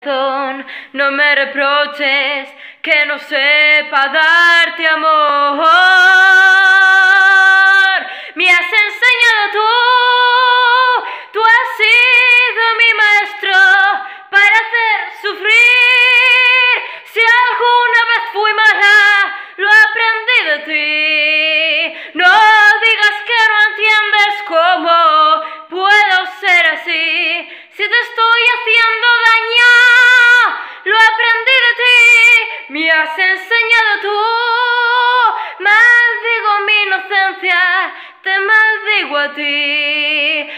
No me reproches que no sepa darte amor. Me has enseñado tú, tú has sido mi maestro para hacer sufrir. Si alguna vez fui mala, lo aprendí de ti. Me has enseñado tú. Maldigo mi inocencia, te maldigo a ti.